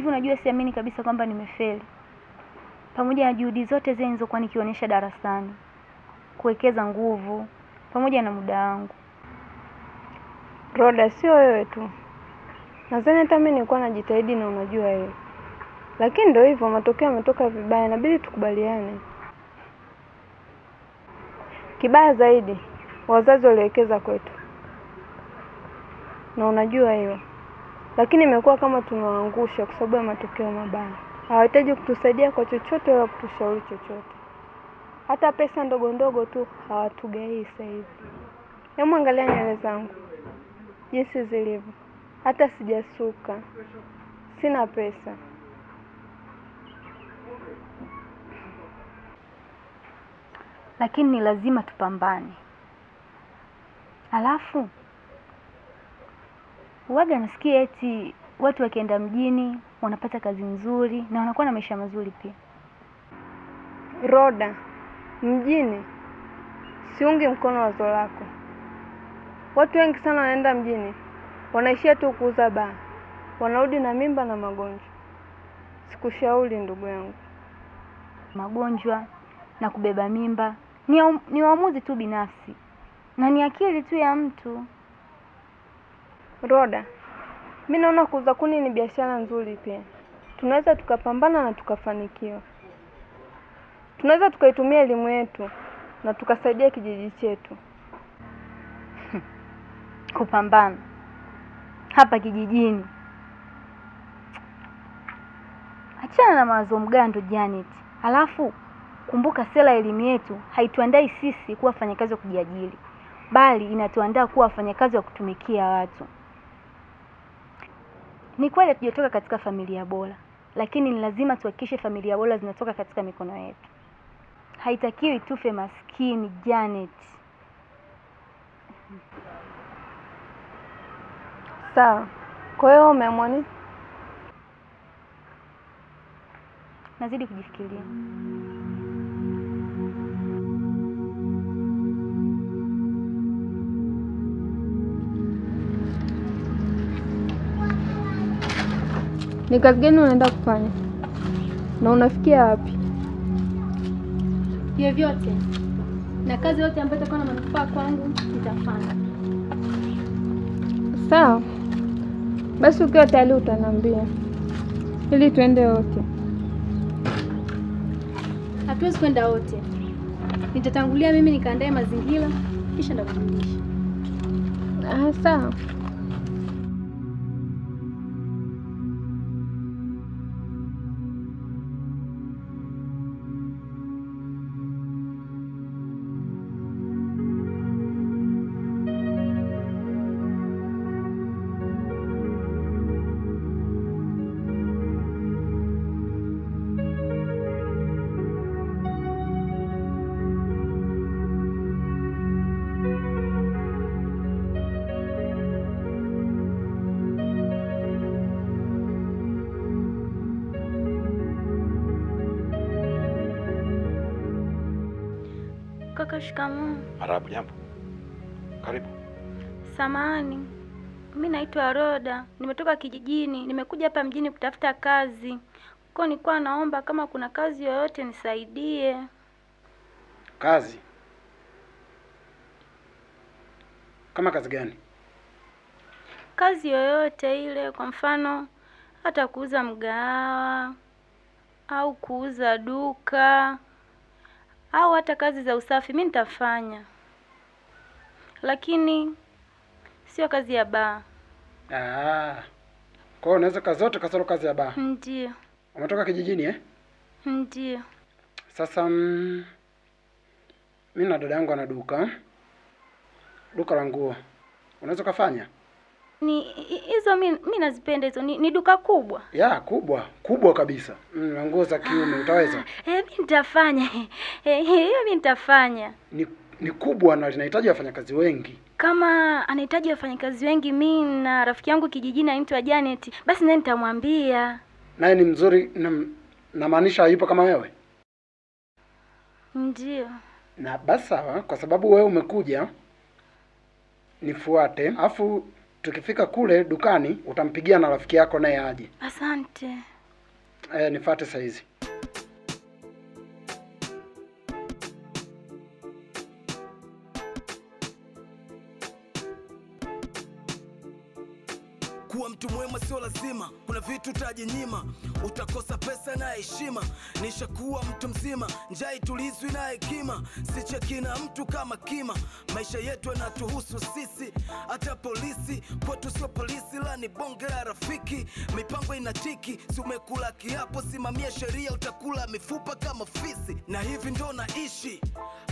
hivi unajua siamini kabisa kwamba nimefeli, pamoja na juhudi zote zile nilizokuwa nikionyesha darasani, kuwekeza nguvu. Pamoja na muda wangu. Roda, sio wewe tu, nadhani hata mimi nilikuwa najitahidi na unajua hiyo, lakini ndio hivyo, matokeo yametoka vibaya, inabidi tukubaliane. Kibaya zaidi, wazazi waliwekeza kwetu. Na unajua hiyo, lakini imekuwa kama tumewaangusha kwa sababu ya matokeo mabaya. Hawahitaji kutusaidia kwa chochote wala kutushauri chochote, hata pesa ndogo ndogo tu hawatugaii sasa hivi. Hebu angalia nywele zangu jinsi zilivyo, hata sijasuka, sina pesa. Lakini ni lazima tupambane. Alafu waga nasikia eti watu wakienda mjini wanapata kazi nzuri na wanakuwa na maisha mazuri pia. Roda, mjini siungi mkono wazo lako. Watu wengi sana wanaenda mjini, wanaishia tu kuuza baa, wanarudi na mimba na magonjwa. Sikushauri ndugu yangu. Magonjwa na kubeba mimba ni, waamuzi ni uamuzi tu binafsi na ni akili tu ya mtu. Roda, mi naona kuuza kuni ni biashara nzuri pia. Tunaweza tukapambana na tukafanikiwa. Tunaweza tukaitumia elimu yetu na tukasaidia kijiji chetu. Kupambana hapa kijijini, achana na mawazo mgando Janet. Alafu kumbuka, sera ya elimu yetu haituandai sisi kuwa wafanyakazi wa kujiajiri, bali inatuandaa kuwa wafanyakazi wa kutumikia watu. Ni kweli hatujatoka katika familia bora, lakini ni lazima tuhakikishe familia bora zinatoka katika mikono yetu. Haitakiwi tufe maskini Janet. Sawa. Kwa hiyo umeamua nini? Nazidi kujifikiria. Ni kazi gani unaenda kufanya na unafikia wapi? Vyovyote na kazi yote ambayo itakuwa na manufaa kwangu nitafanya. Sawa basi, ukiwa tayari utaniambia ili tuende wote. Hatuwezi kwenda wote, nitatangulia mimi nikaandae mazingira kisha ndakurudisha. Ah, sawa. Shikamoo. Marabu, jambo. Karibu. Samahani, mi naitwa Roda, nimetoka kijijini, nimekuja hapa mjini kutafuta kazi. Kwa nilikuwa naomba kama kuna kazi yoyote nisaidie. Kazi kama kazi gani? Kazi yoyote ile, kwa mfano hata kuuza mgahawa au kuuza duka au hata kazi za usafi, mi nitafanya, lakini sio kazi ya baa. Ah, kwa hiyo unaweza kazi zote kasoro kazi ya baa. Ndio, Umetoka kijijini eh? ndio. Sasa mm, mi na dada yangu ana duka duka la nguo, unaweza ukafanya? Ni hizo mi, nazipenda hizo. Ni, ni duka kubwa. Ya kubwa kubwa kabisa, mm, nguo za kiume. Utaweza? Eh, mi nitafanya. Eh, hiyo mi nitafanya. Ni ni kubwa na linahitaji wafanyakazi wengi. Kama anahitaji wafanyakazi wengi, mi na rafiki yangu kijijini anaitwa Janet, basi naye nitamwambia. Naye ni mzuri, na maanisha yupo kama wewe. Ndio. Na basi sawa, kwa sababu wewe umekuja, nifuate, afu tukifika kule dukani utampigia na rafiki yako naye aje. Asante. Eh, nifuate saa lazima. Kuna vitu utajinyima utakosa pesa na heshima. Nishakuwa mtu mzima. Njaa itulizwi na hekima. Sicheki na mtu kama kima. Maisha yetu yanatuhusu sisi. Hata polisi. Kwetu sio polisi la ni bonge la rafiki. Mipango inatiki. Si umekula kiapo simamia sheria. Utakula mifupa kama fisi. Na hivi ndo naishi.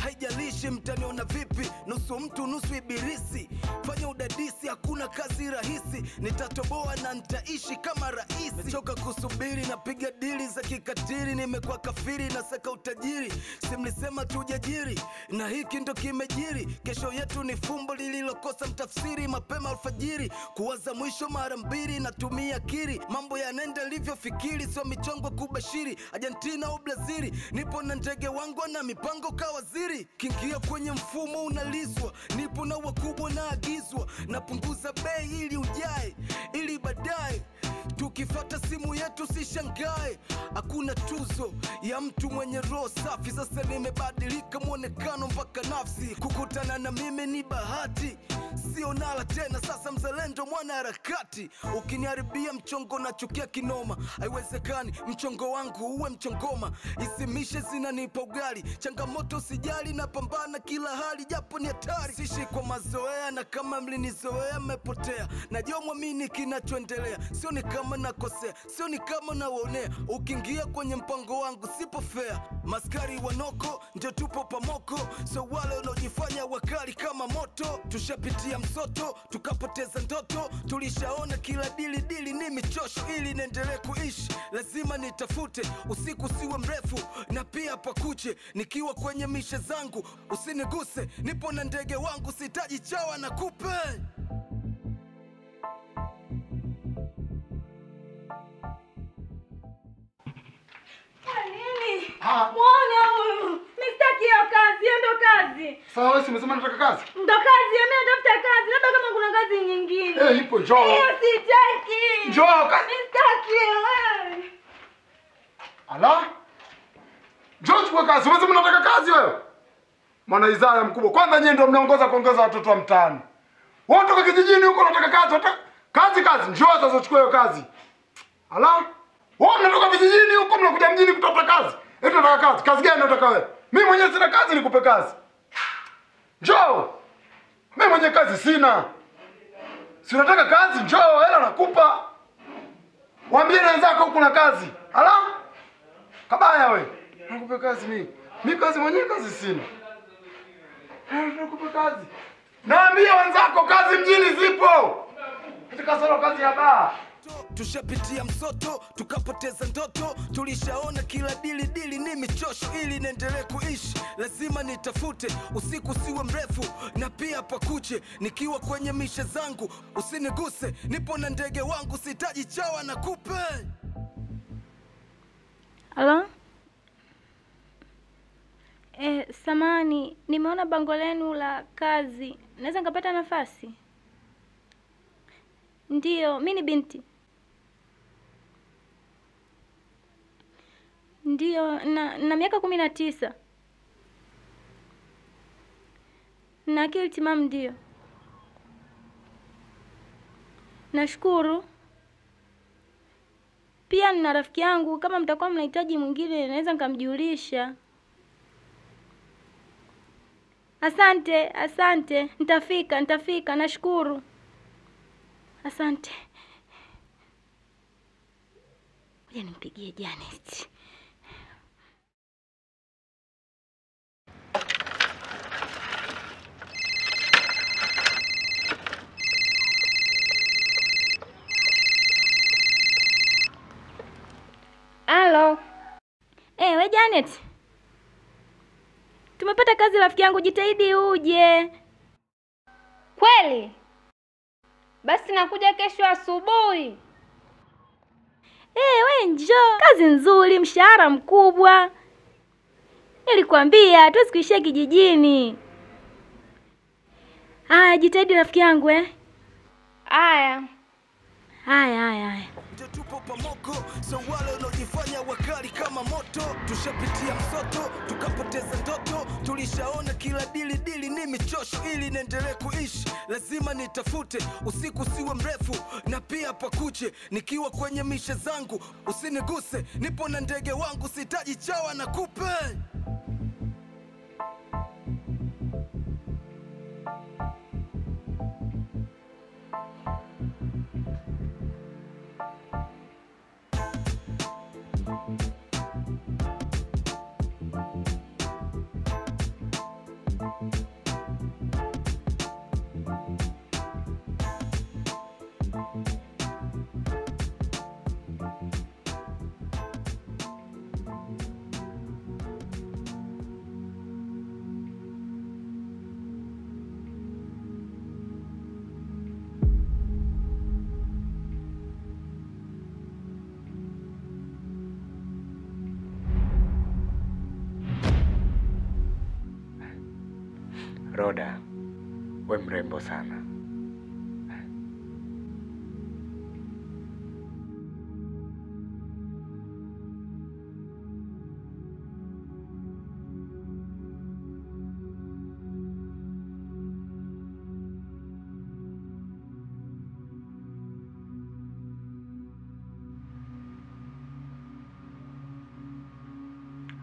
Haijalishi mtaniona vipi. Nusu mtu nusu ibilisi. Fanya udadisi hakuna kazi rahisi. Nitatoboa na nitaishi kama rais. Mechoka kusubiri napiga dili za kikatiri nimekuwa kafiri na saka utajiri simlisema tujajiri na hiki ndo kimejiri. Kesho yetu ni fumbo lililokosa mtafsiri. Mapema alfajiri kuwaza mwisho mara mbili. Natumia kiri mambo yanenda livyofikiri sio michongo kubashiri argentina au brazili nipo na ndege wangu na mipango kawaziri, kingia kwenye mfumo unalizwa nipo na wakubwa naagizwa napunguza bei ili ujae ili baadaye tukifata simu yetu sishangae. Hakuna tuzo ya mtu mwenye roho safi. Sasa nimebadilika mwonekano mpaka nafsi. Kukutana na mimi ni bahati. Sio nala tena. Sasa mzalendo mwana harakati. Ukiniharibia mchongo nachukia kinoma. Haiwezekani mchongo wangu uwe mchongoma. Isimishe zinanipa ugali. Changamoto sijali napambana kila hali japo ni hatari. Sishi kwa mazoea na kama mlinizoea mmepotea. Najua mwamini kinachoendelea. Sio ni kama nakosea sio ni kama nawaonea ukiingia kwenye mpango wangu sipo fair. maskari wanoko ndio tupo pamoko. So wale wanaojifanya wakali kama moto tushapitia msoto tukapoteza ndoto. Tulishaona kila dili dili ni michosho ili niendelee kuishi. Lazima nitafute usiku siwe mrefu na pia pakuche. Nikiwa kwenye mishe zangu usiniguse. Nipo na ndege wangu sitaji chawa na kupe Nini? Ah. Muone huyu. Mimi sitaki hiyo kazi, hiyo ndo kazi. Sasa wewe umesema unataka kazi? Ndo kazi, mimi natafuta kazi. Labda kama kuna kazi nyingine. Eh, ipo njoo. Hiyo sitaki. Njoo kazi. Mimi sitaki. wewe. Ala? Njoo chukua kazi. Umesema unataka kazi wewe? Mwana Isaya mkubwa. Kwanza nyinyi ndio mnaongoza kuongeza watoto wa mtaani. Wewe toka kijijini huko unataka kazi, kazi kazi. Njoo sasa uchukue hiyo kazi. Ala? Wewe mnatoka vijijini huko mnakuja mjini kutafuta kazi. Eti unataka kazi. Kazi gani unataka wewe? Mimi mwenyewe sina kazi nikupe kazi. Njoo. Mimi mwenyewe kazi sina. Si unataka kazi? Njoo, hela nakupa. Waambie na wenzako huko na kazi. Ala? Kabaya wewe. Nakupe kazi mimi. Mimi kazi mwenyewe kazi sina. Eh, Nakupe kazi. Naambia wenzako kazi mjini zipo. Katika solo kazi ya baa. Tushapitia msoto tukapoteza ndoto tulishaona kila dili dili ni michosho ili niendelee kuishi lazima nitafute usiku siwe mrefu na pia pakuche nikiwa kwenye mishe zangu usiniguse nipo na ndege wangu sitaji chawa na kupe Halo? Eh, samani, nimeona bango lenu la kazi. Naweza nikapata nafasi? Ndiyo, mi ni binti. Ndiyo, na, na miaka kumi na tisa. Na akili timamu ndiyo. Nashukuru. Pia nina rafiki yangu, kama mtakuwa mnahitaji mwingine naweza nikamjulisha. Asante, asante. Nitafika, nitafika. Nashukuru. Asante. Nimpigie Janet. We Janet, tumepata kazi rafiki yangu, jitahidi uje. Kweli? Basi nakuja kesho asubuhi. Eh, we njoo. Kazi nzuri, mshahara mkubwa. Nilikwambia tuwezi kuishia kijijini. Haya, jitahidi rafiki yangu eh. Aya. Haya, haya, haya. Wanaojifanya wakali kama moto. Tushapitia msoto tukapoteza ndoto. Tulishaona kila dili dili ni michosho ili niendelee kuishi. Lazima nitafute usiku siwe mrefu na pia pakuche. Nikiwa kwenye mishe zangu usiniguse. Nipo na ndege wangu sitaji chawa na kupe we mrembo sana.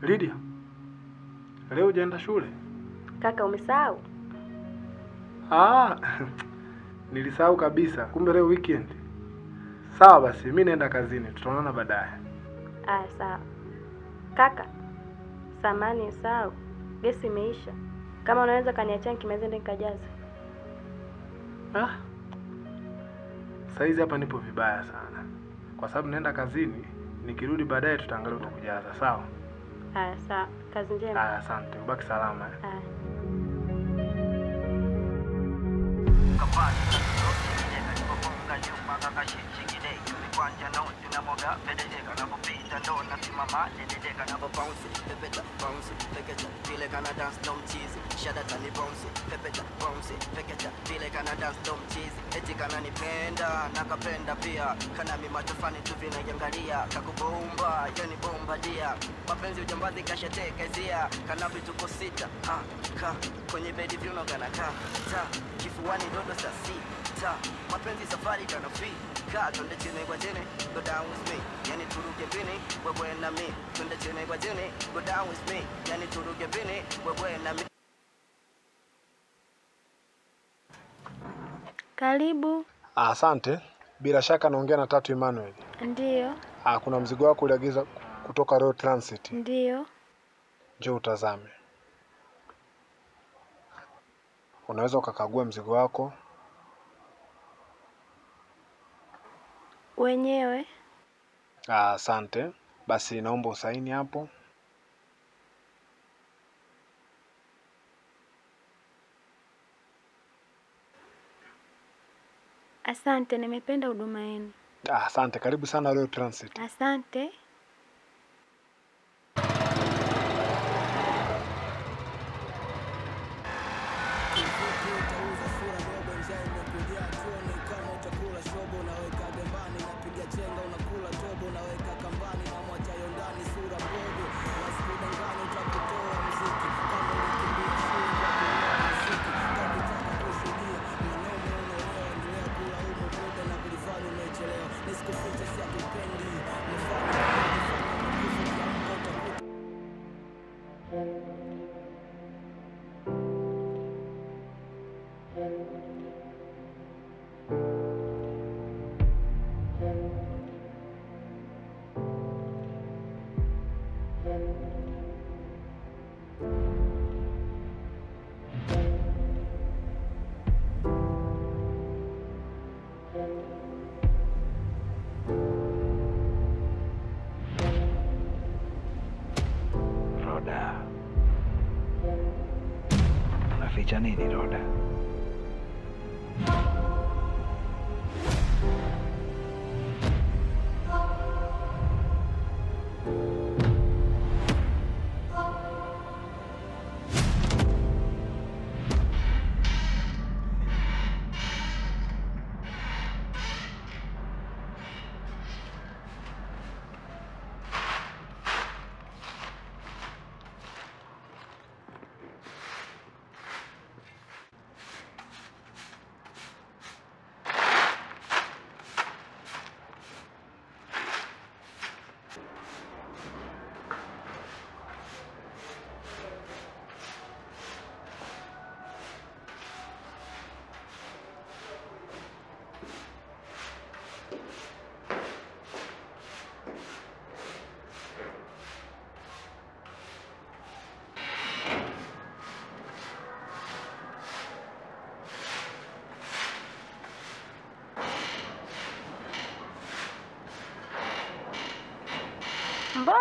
Lydia, leo hujaenda shule? Kaka, umesahau? Ah, nilisahau kabisa. Kumbe leo weekend. Sawa basi, mi naenda kazini, tutaonana baadaye. Ah, sawa. Kaka, samani sawa, gesi imeisha. Kama unaweza kaniachia nikimaliza ndio nikajaza. Ah, saizi hapa nipo vibaya sana, kwa sababu naenda kazini. Nikirudi baadaye tutaangalia utakujaza. Sawa? Haya, sawa. Kazi njema. Haya, asante. Ubaki salama. Kapag, so, hindi na ko kung kayong kwanja no sinamoga bedejeka nakupita ndo nasimama dededeka napobounce pepeta bounce peketa vile kana dance dom chizi shadata ni bounce pepeta bounce peketa vile kana dance dom chizi eti kana nipenda nakapenda pia kana mimatofani tu vinajangalia kakubomba yani bomba dia mapenzi ujambazi kashatekezia kana vituko sita ha, ka kwenye bedi vyuno kana ka ta kifuani dodo saa sita mapenzi safari kana fita kanafika twende chini kwa chini go down with me yani turuke pini wewe na mi twende chini kwa chini go down with me yani turuke pini wewe na mi Karibu. Ah, Asante. Bila shaka naongea na Tatu Emmanuel. Ndiyo, Ah, kuna mzigo wako uliagiza kutoka Royal Transit. ndiyo. Njoo utazame. Unaweza ukakagua mzigo wako. Wenyewe. Ah, Asante. Basi naomba usaini hapo. Asante, nimependa huduma yenu. Ah, Asante. Karibu sana Royal Transit. Asante. Cha nini Roda?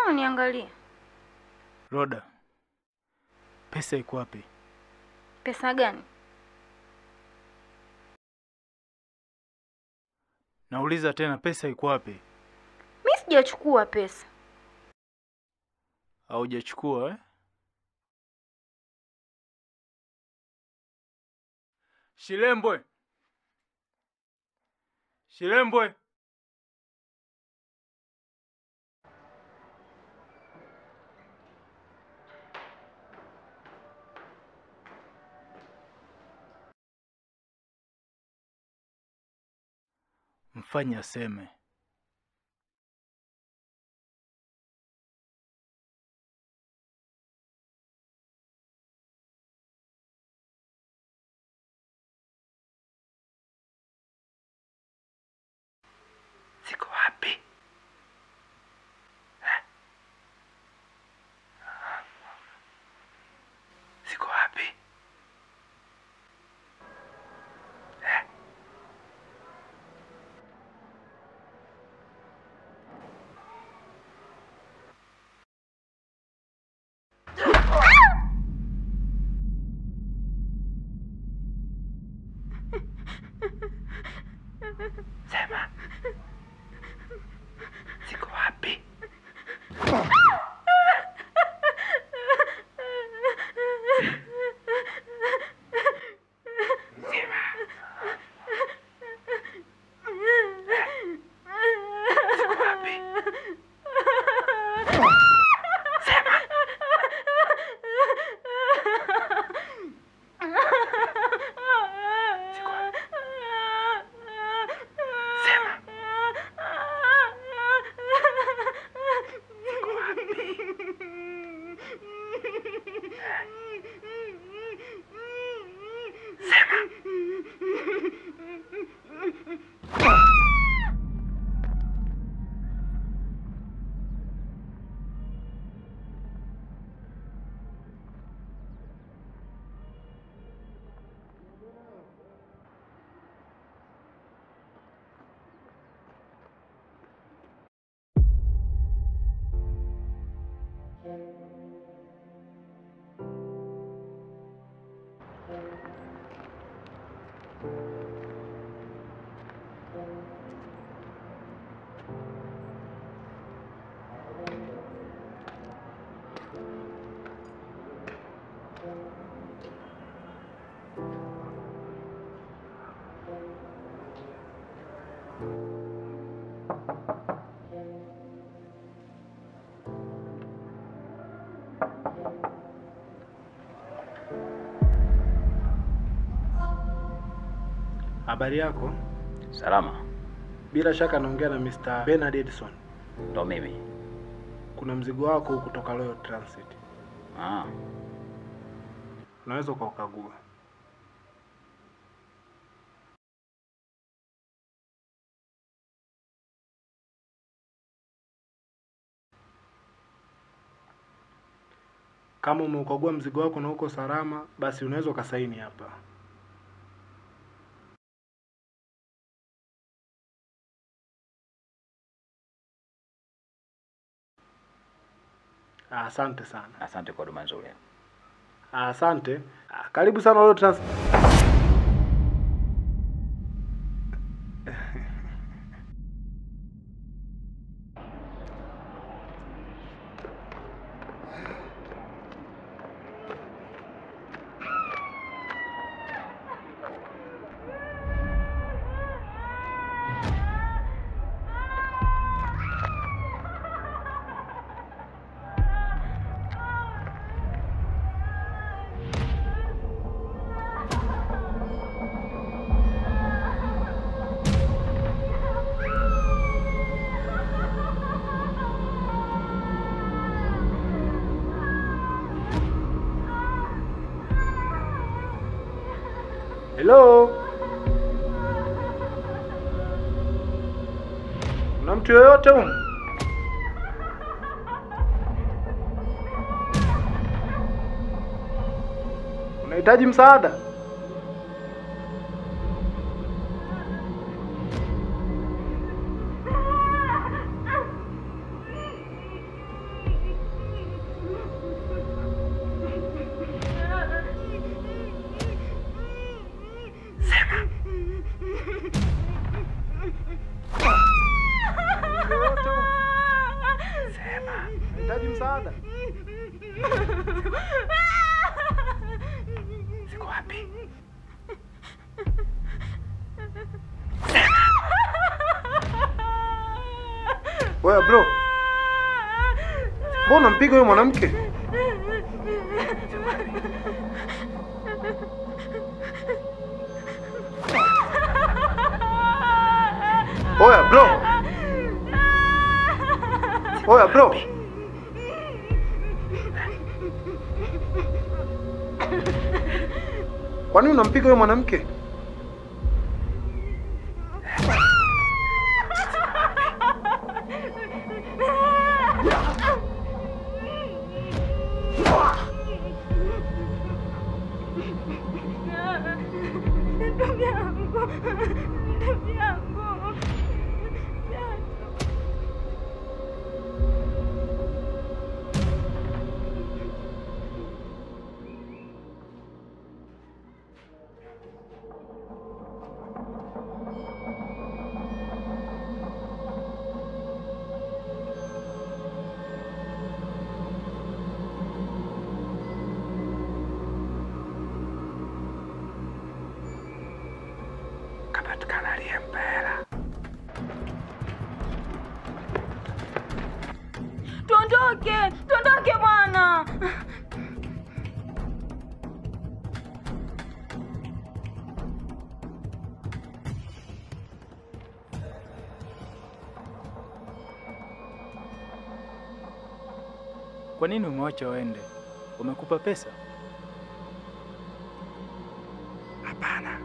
Mbona unaniangalia? Roda, pesa iko wapi? Pesa gani? Nauliza tena, pesa iko wapi? Mi sijachukua pesa. Haujachukua eh? Shilembwe, Shilembwe, fanya seme. Habari yako? Salama, Bila shaka naongea na Mr. Bernard Edison. ndo mimi. Kuna mzigo wako kutoka Royal Transit, Ah, unaweza ukaukagua. Kama umeukagua mzigo wako na uko salama, basi unaweza ukasaini hapa. Asante sana. asante kwa huduma nzuri. Asante. Karibu sana Royal Trans. Mtu yoyote humu? Unahitaji msaada? Unampiga huyo mwanamke? Oya bro. Oya bro. Kwani unampiga huyo mwanamke? Kwa nini umewacha waende? Umekupa pesa? Hapana.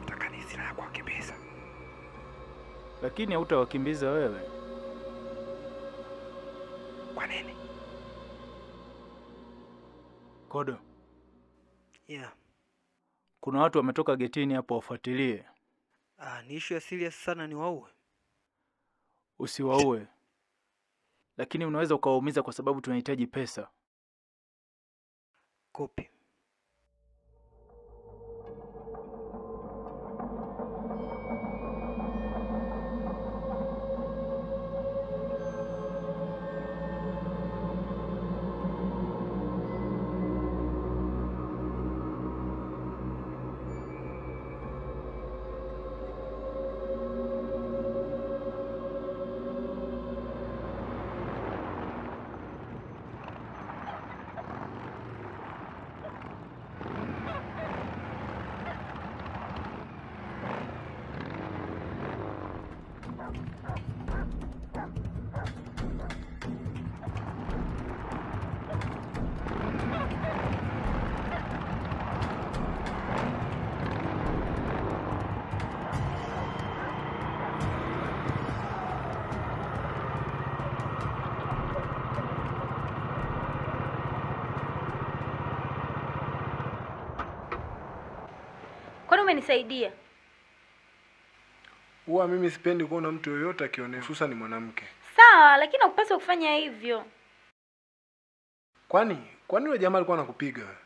Nataka ni silaha ya kuwakimbiza. Lakini hautawakimbiza wewe. Kwa nini? Kodo, Yeah. kuna watu wametoka getini hapo wafuatilie. Ah, ni issue ya serious sana ni waue. Usiwaue, lakini unaweza ukawaumiza kwa sababu tunahitaji pesa. Kopi. Umenisaidia? Huwa mimi sipendi kuona mtu yoyote akionea, hususan mwanamke. Sawa, lakini hakupaswa kufanya hivyo. Kwani kwani yule jamaa alikuwa anakupiga wewe?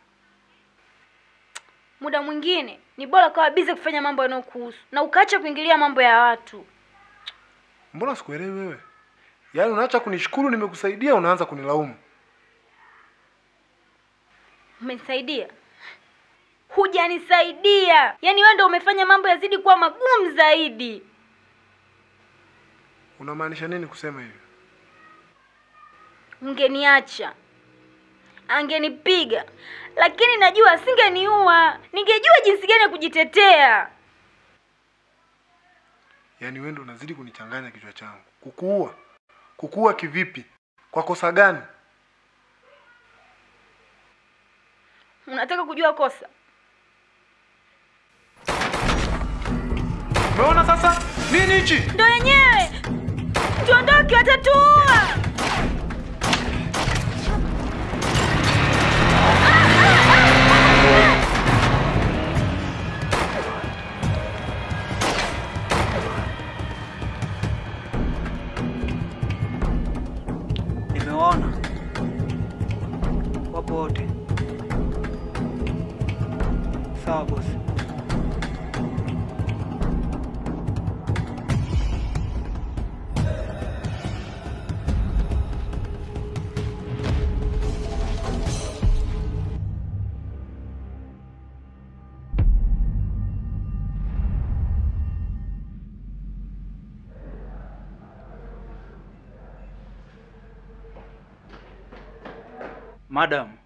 Muda mwingine ni bora kawa bize kufanya mambo yanayokuhusu na ukaacha kuingilia mambo ya watu. Mbona sikuelewi wewe? Yaani unaacha kunishukuru nimekusaidia unaanza kunilaumu. Umenisaidia? Hujanisaidia. Yaani wewe ndio umefanya mambo yazidi kuwa magumu zaidi. Unamaanisha nini kusema hivyo? Ungeniacha, angenipiga, lakini najua asingeniua. Ningejua jinsi gani ya kujitetea. Yaani wewe ndio unazidi kunichanganya kichwa changu. Kukuua? Kukuua kivipi? Kwa kosa gani? Unataka kujua kosa? Umeona sasa? Nini hichi? Ndo yenyewe. Madam,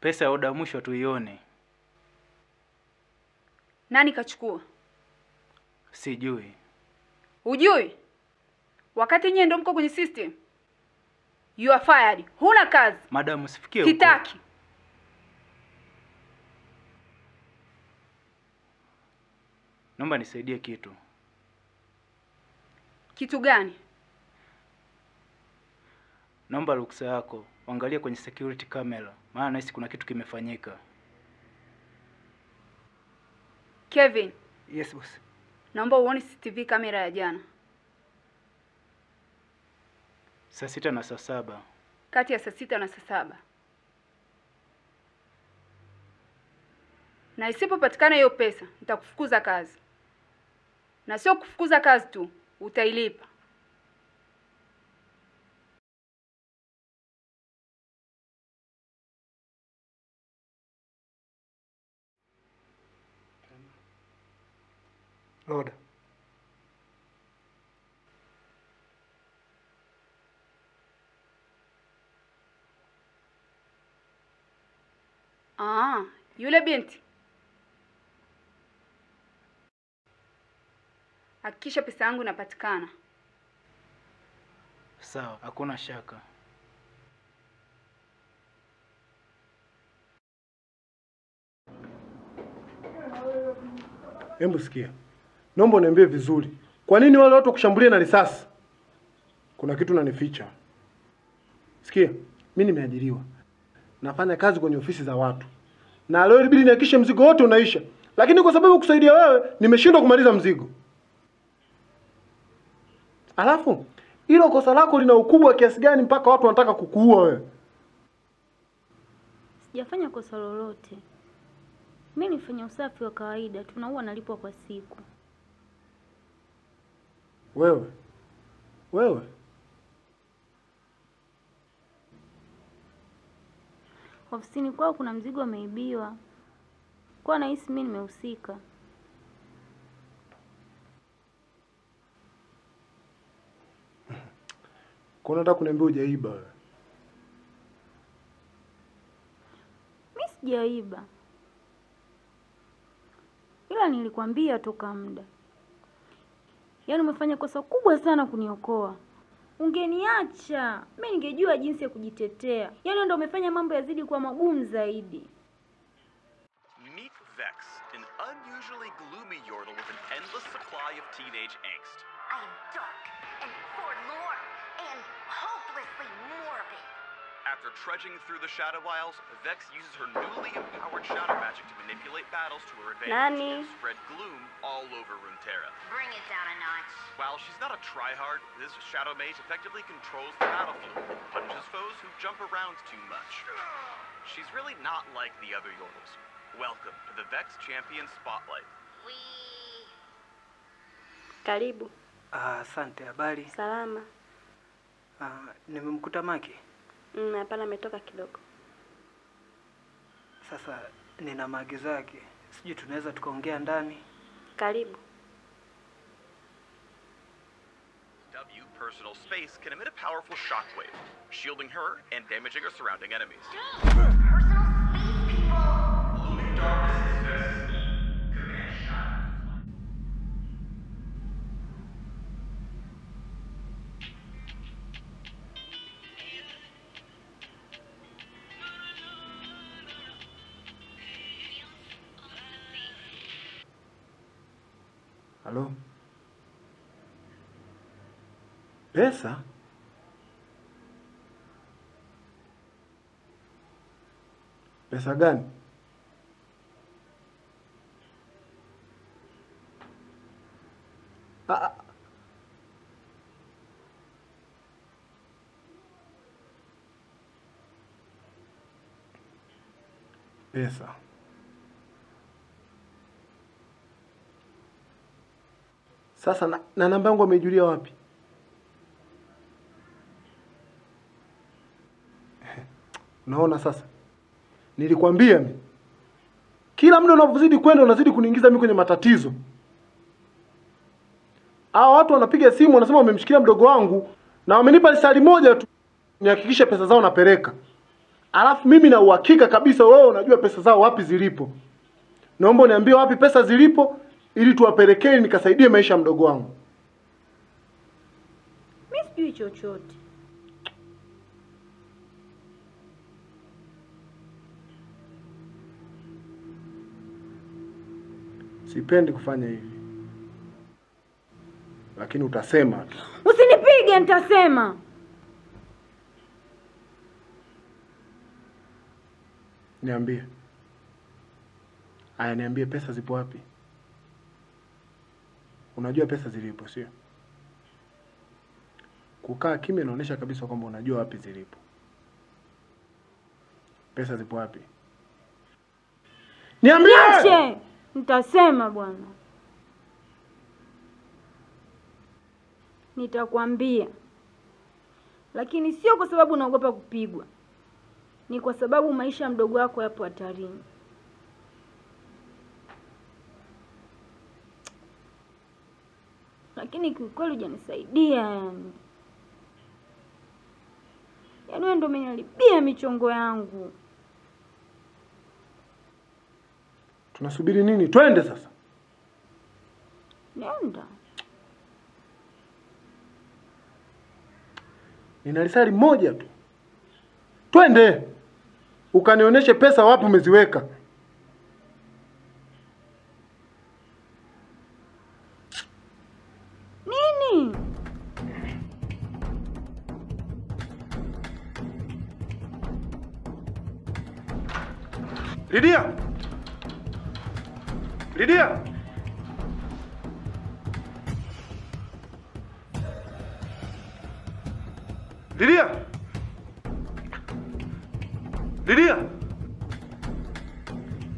pesa ya oda mwisho tuione. Nani kachukua? Sijui. Hujui? Wakati nyie ndo mko kwenye system. You are fired. Huna kazi. Madam, usifikie huko. Sitaki. Naomba nisaidie kitu. Kitu gani? Naomba ruksa yako, uangalie kwenye security camera, maana nahisi kuna kitu kimefanyika. Kevin, Yes boss. naomba uone CCTV kamera ya jana. Saa sita na saa saba. Kati ya saa sita na saa saba. Na isipopatikana hiyo pesa, nitakufukuza kazi. Na sio kufukuza kazi tu, utailipa. Loda. Ah, yule binti. Hakikisha pesa yangu inapatikana. Sawa, hakuna shaka. Hebu sikia. Naomba uniambie vizuri. Kwa nini wale watu wakushambulia na risasi? Kuna kitu nanificha. Sikia, mi nimeajiriwa. Nafanya kazi kwenye ofisi za watu. Na leo ilibidi nihakikishe mzigo wote unaisha. Lakini kwa sababu kusaidia wewe, nimeshindwa kumaliza mzigo. Alafu, hilo kosa lako lina ukubwa kiasi gani mpaka watu wanataka kukuua wewe? Sijafanya kosa lolote. Mi nifanya usafi wa kawaida, tunaua nalipwa kwa siku. Wewe. Wewe. Ofisini kwao kuna mzigo umeibiwa, kwa nahisi mi nimehusika. Kwa nini unataka kuniambia hujaiba wewe? Mi sijaiba, ila nilikwambia toka muda. Yaani umefanya kosa kubwa sana kuniokoa. Ungeniacha mi ningejua jinsi ya kujitetea. Yaani ndo umefanya mambo yazidi kuwa magumu zaidi. Meet Vex, an unusually gloomy yordle with an endless supply of teenage angst. I am dark After trudging through the Shadow Isles, Vex uses her newly empowered shadow magic to manipulate battles to her advantage Nani? and spread gloom all over Runeterra. Bring it down a notch. While she's not a tryhard, this shadow mage effectively controls the battlefield and punishes foes who jump around too much. She's really not like the other Yordles. Welcome to the Vex Champion Spotlight. Karibu. Ah, Asante. Habari? Salama. Ah, nimemkuta Maki. Mm, Hapana, ametoka kidogo. Sasa nina maagizo yake, sijui tunaweza tukaongea ndani. Karibu. W personal space can emit a powerful shockwave, shielding her and damaging her surrounding enemies. Halo? Pesa? Pesa gani? Ah, ah. Sasa na, na namba yangu ameijulia wapi? Unaona sasa, nilikwambia mi, kila muda unavyozidi kwenda unazidi kuniingiza mimi kwenye matatizo. Hawa watu wanapiga simu wanasema wamemshikilia mdogo wangu na wamenipa lisali moja tu nihakikishe pesa zao napeleka, alafu mimi na uhakika kabisa wewe unajua pesa zao wapi zilipo. Naomba uniambie wapi pesa zilipo ili tuwapelekee nikasaidie maisha ya mdogo wangu. Mi sijui chochote. Sipendi kufanya hivi, lakini utasema tu. Usinipige, nitasema. Niambie. Aya, niambie pesa zipo wapi? Unajua pesa zilipo, sio? Kukaa kimya inaonyesha kabisa kwamba unajua wapi zilipo. Pesa zipo wapi? Niambie! Nitasema bwana. Nitakwambia, lakini sio kwa sababu naogopa kupigwa, ni kwa sababu maisha mdogo wako yapo hatarini. Lakini kiukweli hujanisaidia yani. Yaani wewe ndio umeniharibia michongo yangu. Tunasubiri nini? Twende sasa. Nenda. Nina risari moja tu. Twende. Ukanionyeshe pesa wapi umeziweka. Lidia! Lidia! Lidia! Lirinha!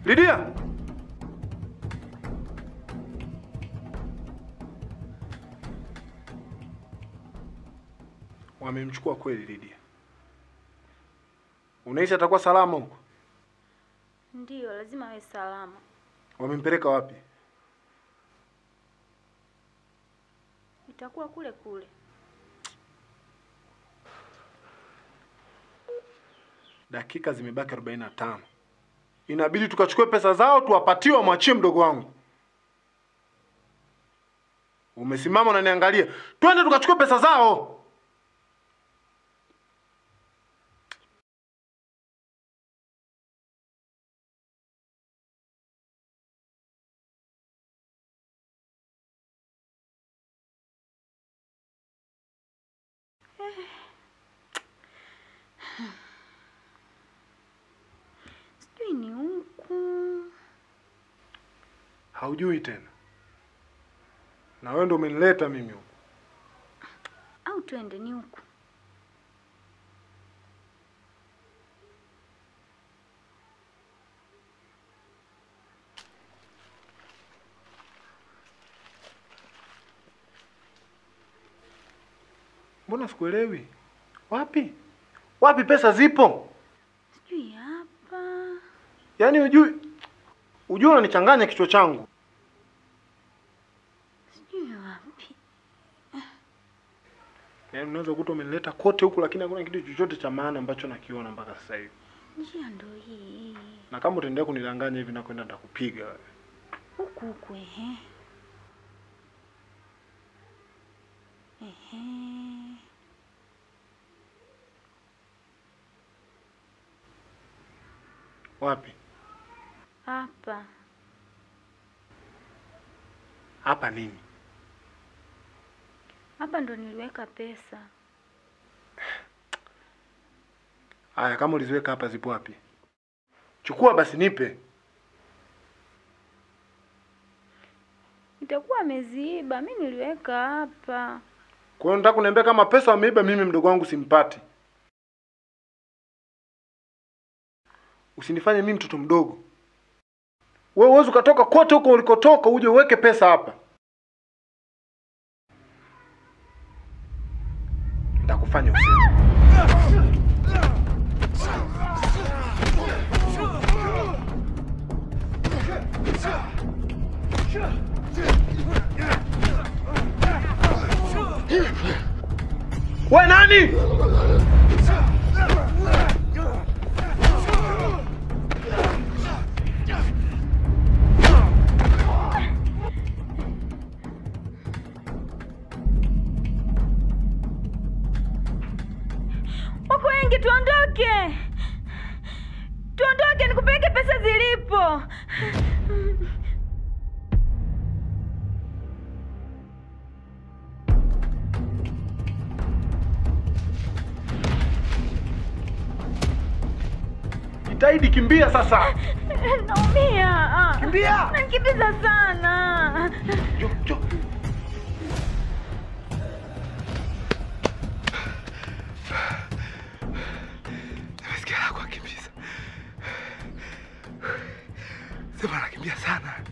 Lirinha! Mwamemchukua kweli Lidia. Unaisha atakuwa salama huko? Ndiyo, lazima awe salama. Wamempeleka wapi? Itakuwa kule kule. Dakika zimebaki 45. Inabidi tukachukue pesa zao tuwapatie, wamwachie mdogo wangu. Umesimama unaniangalia. Twende tukachukue pesa zao. Haujui tena, na wewe ndo umenileta mimi huku. Au twende ni huku? Mbona sikuelewi? Wapi wapi pesa zipo? Sijui hapa. Yaani ujui ujui unanichanganya kichwa changu. Wapi. Yaani unaweza kukuta umenileta kote huku lakini hakuna kitu chochote cha maana ambacho nakiona mpaka sasa hivi. Njia ndo hii. Na kama utaendelea kunidanganya hivi nakwenda nitakupiga wewe. Huku huku ehe. Ehe. Wapi? Hapa. Hapa nini? Hapa ndo niliweka pesa. Aya, kama uliziweka hapa zipo wapi? Chukua basi nipe. itakuwa ameziiba. Mi niliweka hapa. Kwa hiyo nataka kuniambia kama pesa ameiba, mimi mdogo wangu simpati. Usinifanye mimi mtoto mdogo. Wewe uwezi ukatoka kote huko ulikotoka uje uweke pesa hapa. Nitakufanya useme. We nani? Wengi, tuondoke, tuondoke, nikupeleke pesa zilipo. Jitahidi kimbia sasa. Naumia. Kimbia. Nanikimbiza sana. Jo, jo. Lluvia sana.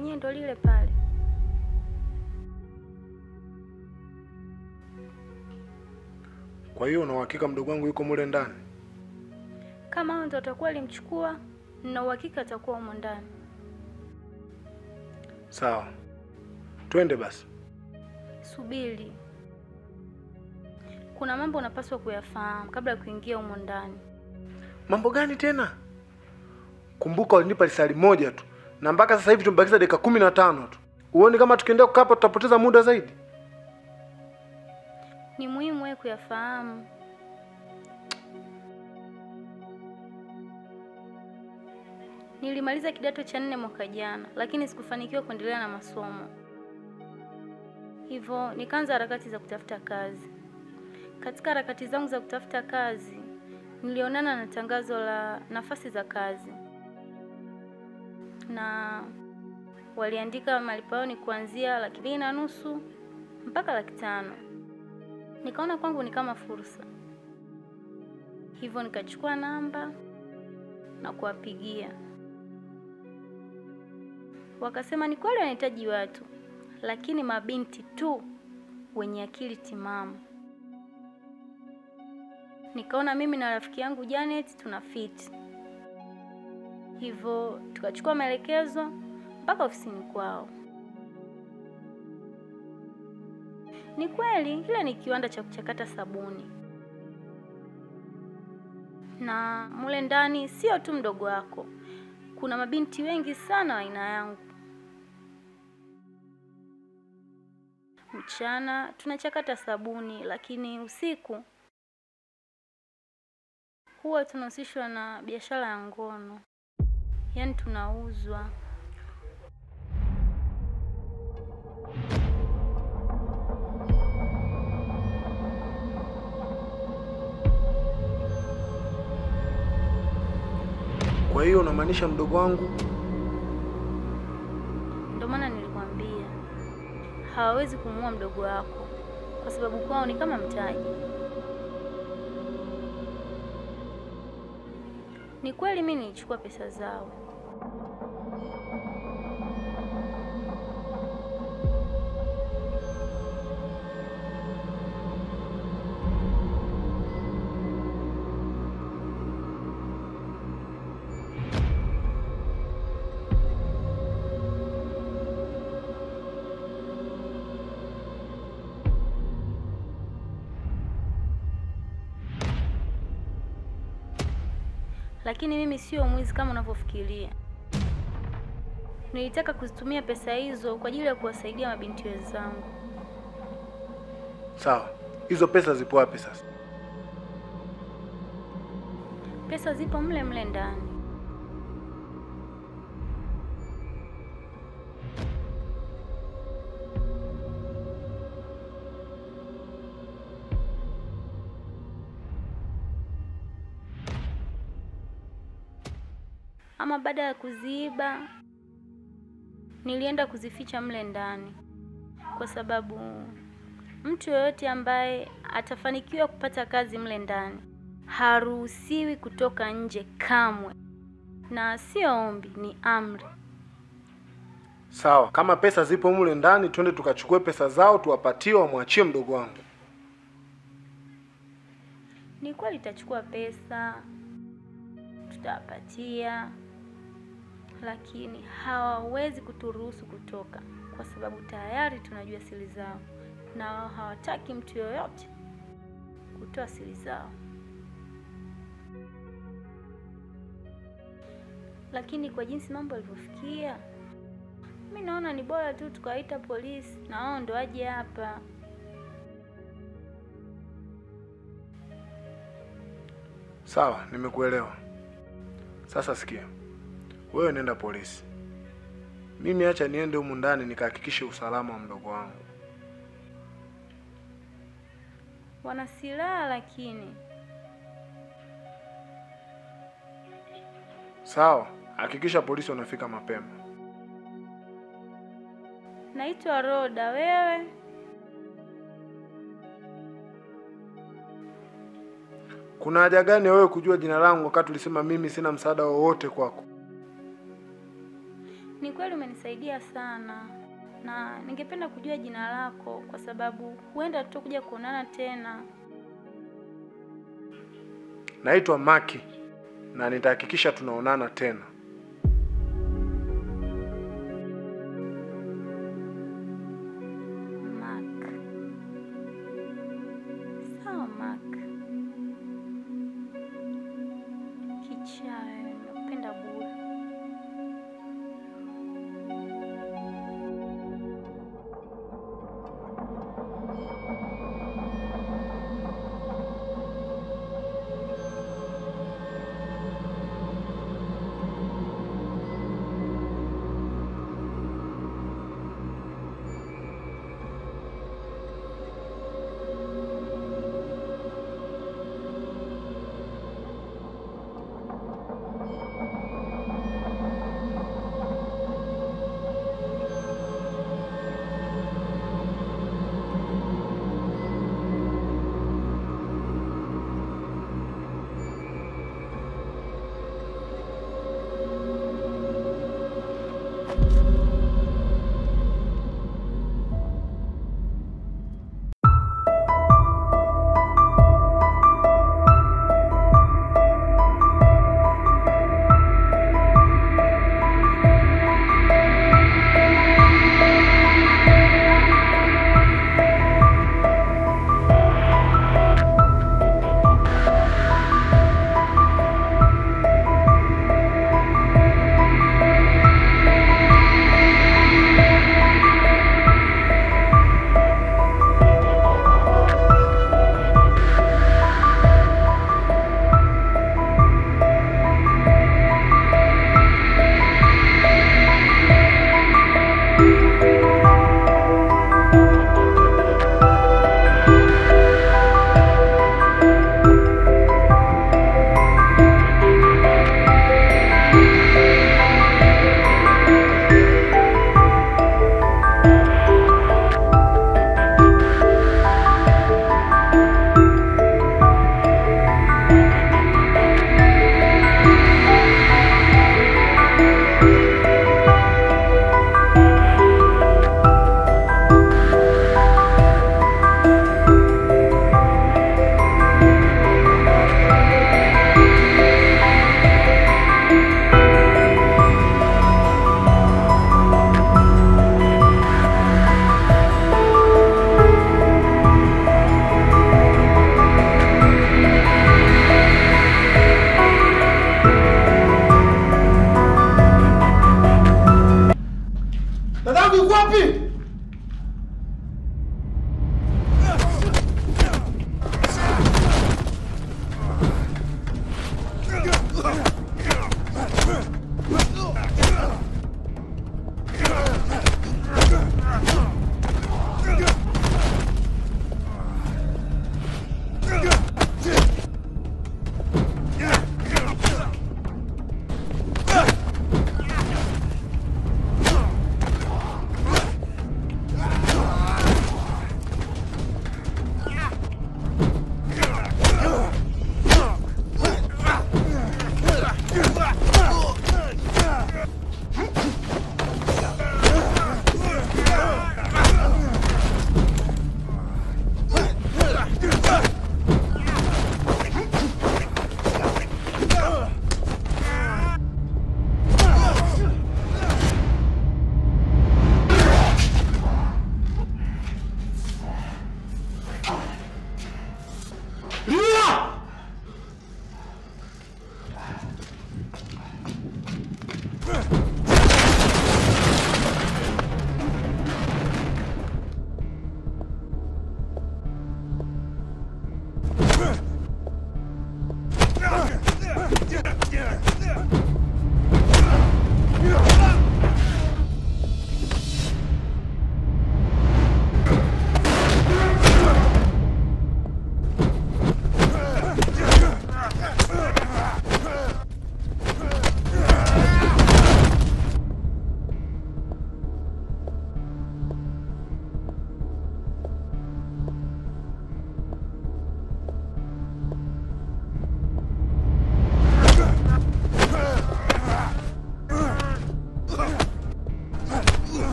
Lenyewe ndo lile pale. Kwa hiyo una uhakika mdogo wangu yuko mule ndani? Kama hao ndo atakuwa alimchukua, nina uhakika atakuwa humo ndani. Sawa, twende basi. Subiri, kuna mambo unapaswa kuyafahamu kabla ya kuingia humo ndani. Mambo gani tena? Kumbuka walinipa lisali moja tu, na mpaka sasa hivi tumebakiza dakika kumi na tano tu. Huoni kama tukiendelea kukaa hapa tutapoteza muda zaidi? Ni muhimu wewe kuyafahamu. Nilimaliza kidato cha nne mwaka jana, lakini sikufanikiwa kuendelea na masomo, hivyo nikaanza harakati za kutafuta kazi. Katika harakati zangu za kutafuta kazi, nilionana na tangazo la nafasi za kazi, na waliandika malipo yao ni kuanzia laki mbili na nusu mpaka laki tano. Nikaona kwangu ni kama fursa, hivyo nikachukua namba na kuwapigia. Wakasema ni kweli wanahitaji watu, lakini mabinti tu wenye akili timamu. Nikaona mimi na rafiki yangu Janet tuna fit, hivyo tukachukua maelekezo mpaka ofisini kwao. Ni kweli kile ni kiwanda cha kuchakata sabuni, na mule ndani sio tu mdogo wako, kuna mabinti wengi sana wa aina yangu. Mchana tunachakata sabuni, lakini usiku huwa tunahusishwa na biashara ya ngono, yaani tunauzwa. Kwa hiyo unamaanisha mdogo wangu Ndio maana nilikwambia hawawezi kumuua mdogo wako, kwa sababu kwao ni kama mtaji. Ni kweli mimi nilichukua pesa zao, mimi sio mwizi kama unavyofikiria. Nilitaka kuzitumia pesa hizo kwa ajili ya kuwasaidia mabinti wenzangu. sawa. Hizo pesa zipo wapi sasa? Pesa zipo mle mle ndani. Baada ya kuziiba, nilienda kuzificha mle ndani, kwa sababu mtu yoyote ambaye atafanikiwa kupata kazi mle ndani haruhusiwi kutoka nje kamwe, na sio ombi, ni amri. Sawa, kama pesa zipo mle ndani, twende tukachukue pesa zao tuwapatie, wamwachie mdogo wangu. Ni kweli itachukua pesa, tutawapatia, lakini hawawezi kuturuhusu kutoka kwa sababu tayari tunajua siri zao, na wao hawataki mtu yoyote kutoa siri zao. Lakini kwa jinsi mambo yalivyofikia, mi naona ni bora tu tukawaita polisi na wao ndo waje hapa. Sawa, nimekuelewa. Sasa sikia, wewe nenda polisi, mimi acha niende humu ndani nikahakikishe usalama wa mdogo wangu. Wana silaha lakini Sawa, hakikisha polisi wanafika mapema. naitwa Roda, wewe? Kuna haja gani wewe kujua jina langu wakati ulisema mimi sina msaada wowote kwako? Ni kweli umenisaidia sana, na ningependa kujua jina lako kwa sababu huenda tutakuja kuonana tena. Naitwa Maki na nitahakikisha tunaonana tena.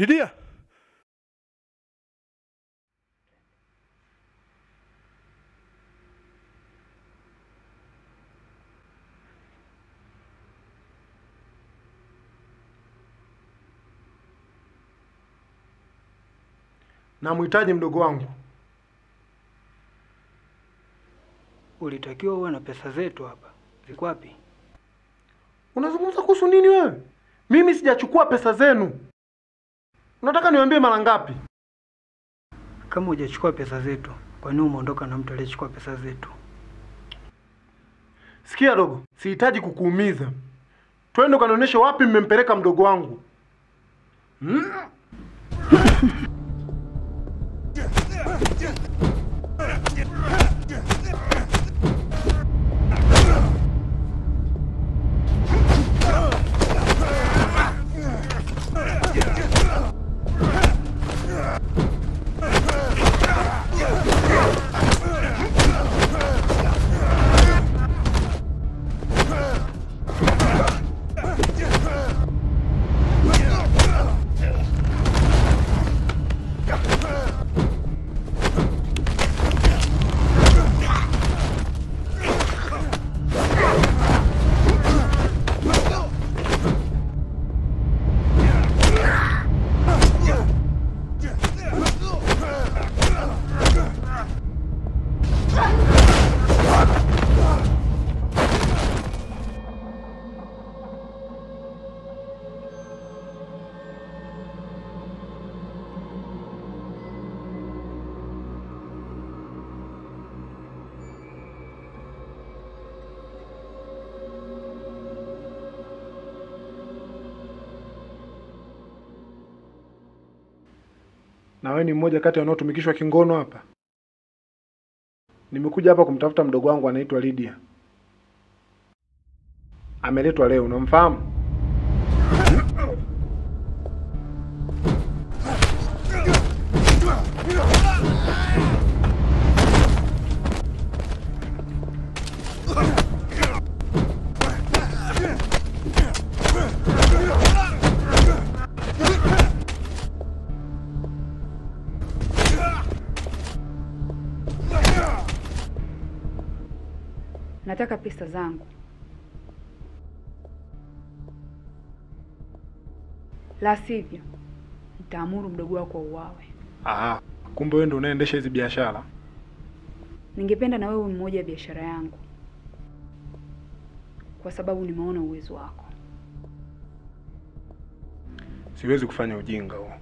Lidia. Namhitaji mdogo wangu. Ulitakiwa uwe na pesa zetu hapa. Ziko wapi? Unazungumza kuhusu nini wewe? Mimi sijachukua pesa zenu. Unataka niwaambie mara ngapi? Kama hujachukua pesa zetu, kwa nini umeondoka na mtu aliyechukua pesa zetu? Sikia dogo, sihitaji kukuumiza. Twende ukanionyeshe wapi mmempeleka mdogo wangu. Hmm? Wewe ni mmoja kati ya wanaotumikishwa kingono hapa? Nimekuja hapa kumtafuta mdogo wangu anaitwa Lydia. Ameletwa leo, unamfahamu? Nataka pesa zangu, la sivyo nitaamuru mdogo wako auawe. Ah, kumbe wewe ndio unaendesha hizi biashara. Ningependa na wewe mmoja ya biashara yangu, kwa sababu nimeona uwezo wako. Siwezi kufanya ujinga huo.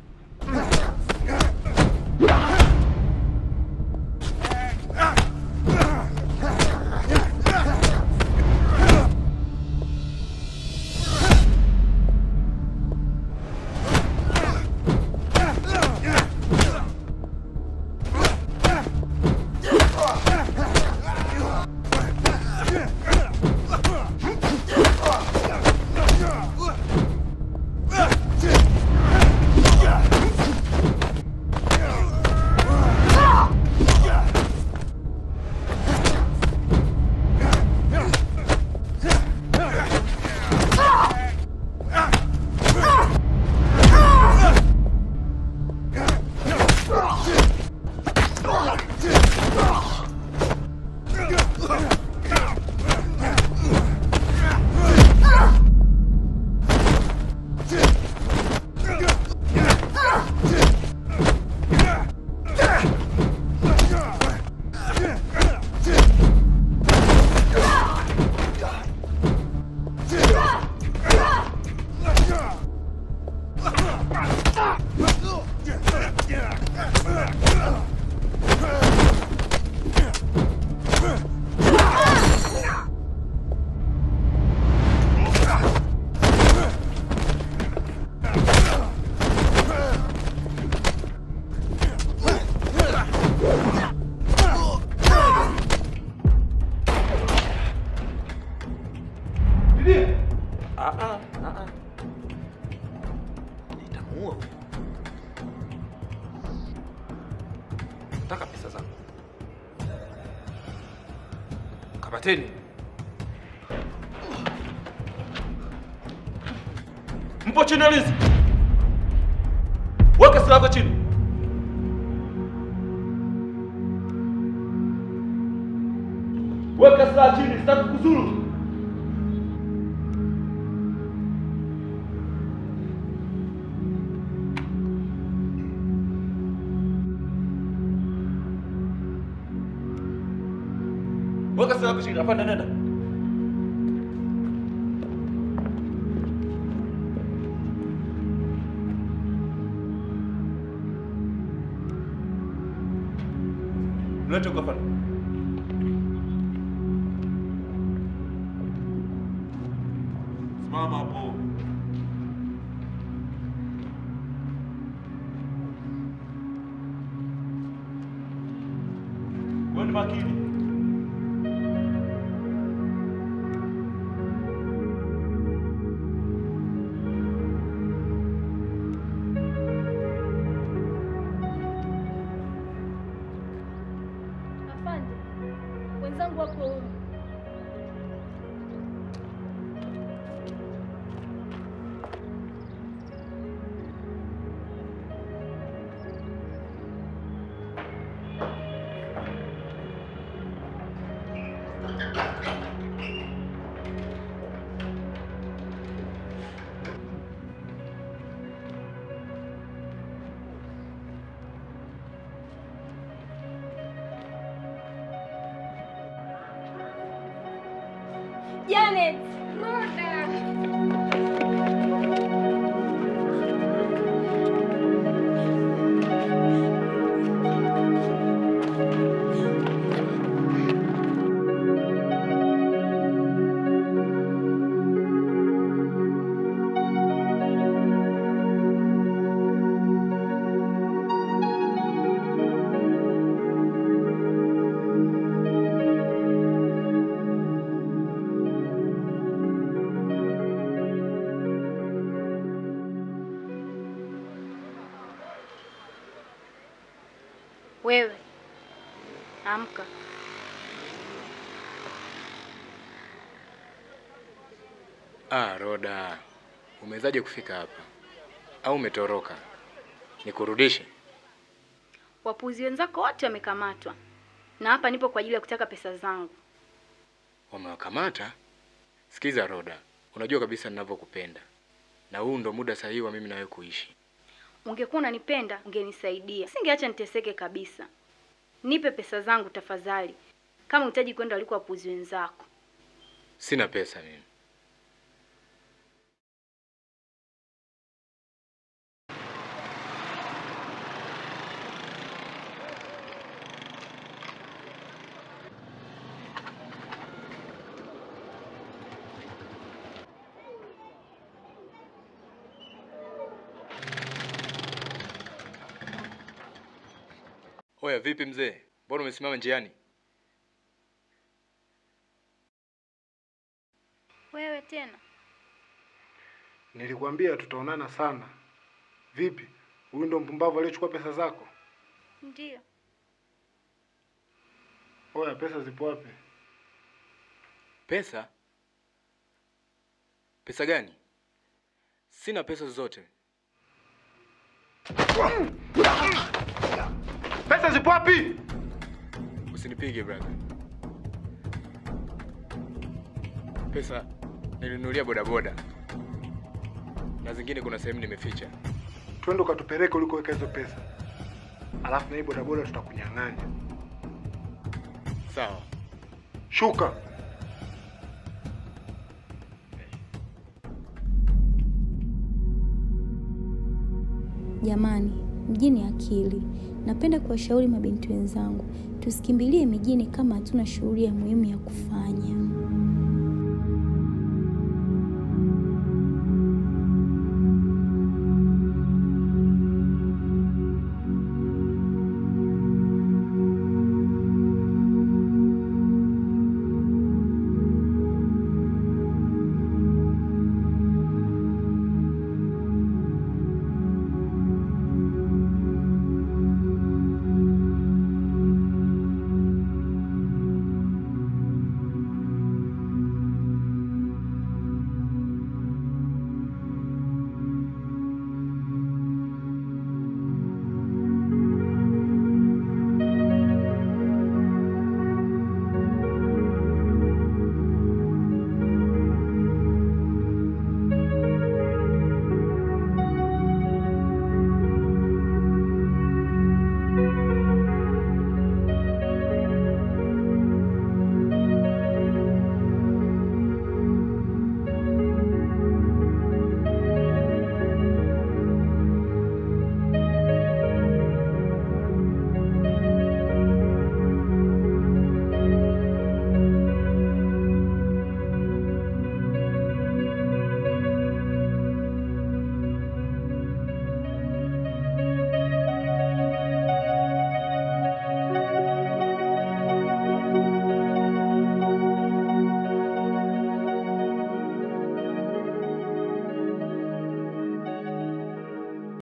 Baka sa ku shiga fannin nan. Lati kafar. Wewe amka. Ah, Roda, umewezaje kufika hapa? Au umetoroka? Nikurudishe? Wapuzi wenzako wote wamekamatwa, na hapa nipo kwa ajili ya kutaka pesa zangu. Wamewakamata? Sikiza Roda, unajua kabisa ninavyokupenda, na huu ndo muda sahihi wa mimi na wewe kuishi. Ungekuwa unanipenda ungenisaidia, singeacha niteseke kabisa. Nipe pesa zangu tafadhali, kama uhitaji kwenda waliko wapuzi wenzako. Sina pesa mimi. Oya, vipi mzee? Mbona umesimama njiani? Wewe tena? Nilikwambia tutaonana sana. Vipi? Huyu ndo mpumbavu aliyechukua pesa zako? Ndiyo. Oya, pesa zipo wapi? Pesa? Pesa gani? Sina pesa zozote. Pesa zipo wapi? Usinipige brother. Pesa nilinunulia bodaboda na zingine kuna sehemu nimeficha. Twende ukatupeleke ulikoweka hizo pesa, alafu na hii bodaboda tutakunyang'anya. Sawa. Shuka. Jamani, mjini akili. Napenda kuwashauri mabinti wenzangu tusikimbilie mijini kama hatuna shughuli ya muhimu ya kufanya.